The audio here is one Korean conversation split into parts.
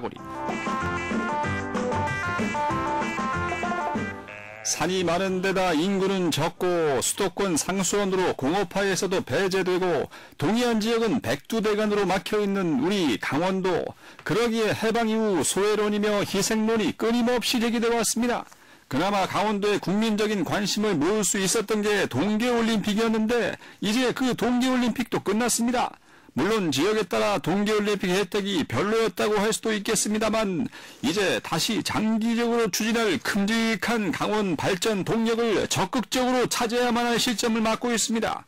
딱따구리. 산이 많은 데다 인구는 적고 수도권 상수원으로 공업화에서도 배제되고 동해안 지역은 백두대간으로 막혀있는 우리 강원도 그러기에 해방 이후 소외론이며 희생론이 끊임없이 제기되어 왔습니다. 그나마 강원도의 국민적인 관심을 모을 수 있었던 게 동계올림픽이었는데 이제 그 동계올림픽도 끝났습니다. 물론 지역에 따라 동계올림픽 혜택이 별로였다고 할 수도 있겠습니다만 이제 다시 장기적으로 추진할 큼직한 강원 발전 동력을 적극적으로 차지해야만 할 시점을 맞고 있습니다.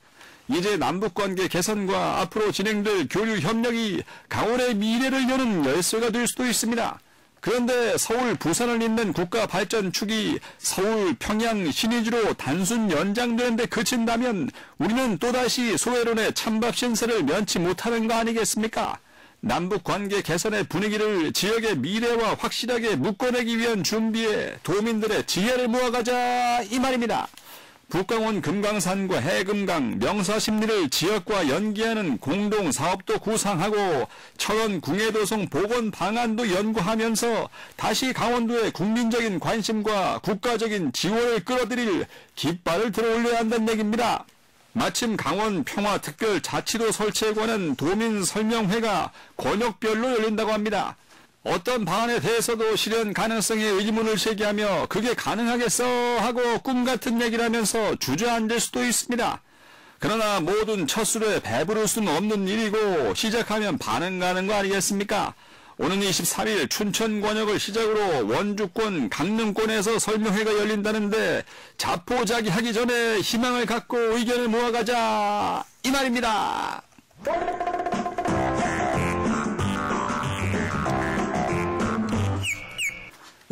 이제 남북관계 개선과 앞으로 진행될 교류 협력이 강원의 미래를 여는 열쇠가 될 수도 있습니다. 그런데 서울, 부산을 잇는 국가 발전 축이 서울, 평양, 신의주로 단순 연장되는데 그친다면 우리는 또다시 소외론의 찬밥 신세를 면치 못하는 거 아니겠습니까? 남북 관계 개선의 분위기를 지역의 미래와 확실하게 묶어내기 위한 준비에 도민들의 지혜를 모아가자 이 말입니다. 북강원 금강산과 해금강, 명사심리를 지역과 연계하는 공동사업도 구상하고 철원 궁예도성 복원 방안도 연구하면서 다시 강원도의 국민적인 관심과 국가적인 지원을 끌어들일 깃발을 들어올려야 한다는 얘기입니다. 마침 강원 평화특별자치도 설치에 관한 도민 설명회가 권역별로 열린다고 합니다. 어떤 방안에 대해서도 실현 가능성에 의문을 제기하며 그게 가능하겠어 하고 꿈 같은 얘기를 하면서 주저앉을 수도 있습니다. 그러나 모든 첫 술에 배부를 수는 없는 일이고 시작하면 반응 가는 거 아니겠습니까? 오는 23일 춘천권역을 시작으로 원주권, 강릉권에서 설명회가 열린다는데 자포자기 하기 전에 희망을 갖고 의견을 모아가자 이 말입니다.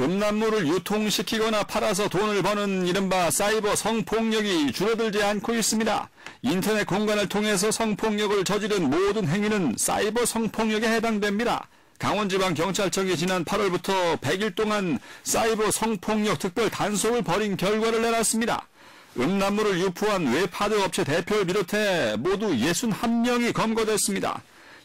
음란물을 유통시키거나 팔아서 돈을 버는 이른바 사이버 성폭력이 줄어들지 않고 있습니다. 인터넷 공간을 통해서 성폭력을 저지른 모든 행위는 사이버 성폭력에 해당됩니다. 강원지방경찰청이 지난 8월부터 100일 동안 사이버 성폭력 특별 단속을 벌인 결과를 내놨습니다. 음란물을 유포한 웹하드 업체 대표를 비롯해 모두 61명이 검거됐습니다.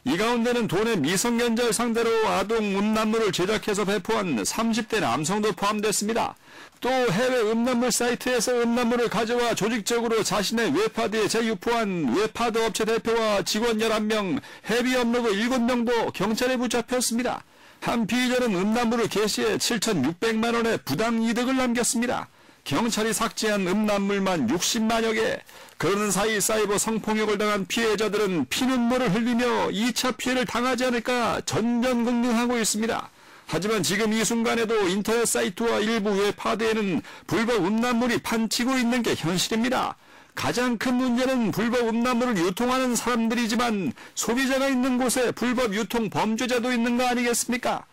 이 가운데는 도내 미성년자를 상대로 아동 음란물을 제작해서 배포한 30대 남성도 포함됐습니다. 또 해외 음란물 사이트에서 음란물을 가져와 조직적으로 자신의 웹하드에 재유포한 웹하드 업체 대표와 직원 11명, heavy uploader 7명도 경찰에 붙잡혔습니다. 한 피의자는 음란물을 게시해 7,600만 원의 부당 이득을 남겼습니다. 경찰이 삭제한 음란물만 60만여 개. 그러는 사이 사이버 성폭력을 당한 피해자들은 피눈물을 흘리며 2차 피해를 당하지 않을까 전전긍긍하고 있습니다. 하지만 지금 이 순간에도 인터넷 사이트와 일부 웹하드에는 불법 음란물이 판치고 있는 게 현실입니다. 가장 큰 문제는 불법 음란물을 유통하는 사람들이지만 소비자가 있는 곳에 불법 유통 범죄자도 있는 거 아니겠습니까?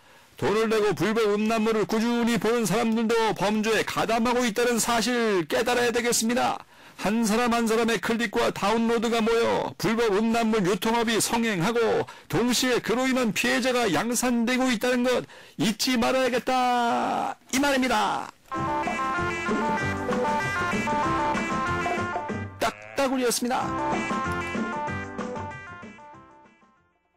돈을 내고 불법 음란물을 꾸준히 보는 사람들도 범죄에 가담하고 있다는 사실 깨달아야 되겠습니다. 한 사람 한 사람의 클릭과 다운로드가 모여 불법 음란물 유통업이 성행하고 동시에 그로 인한 피해자가 양산되고 있다는 것 잊지 말아야겠다 이 말입니다. 딱따구리였습니다.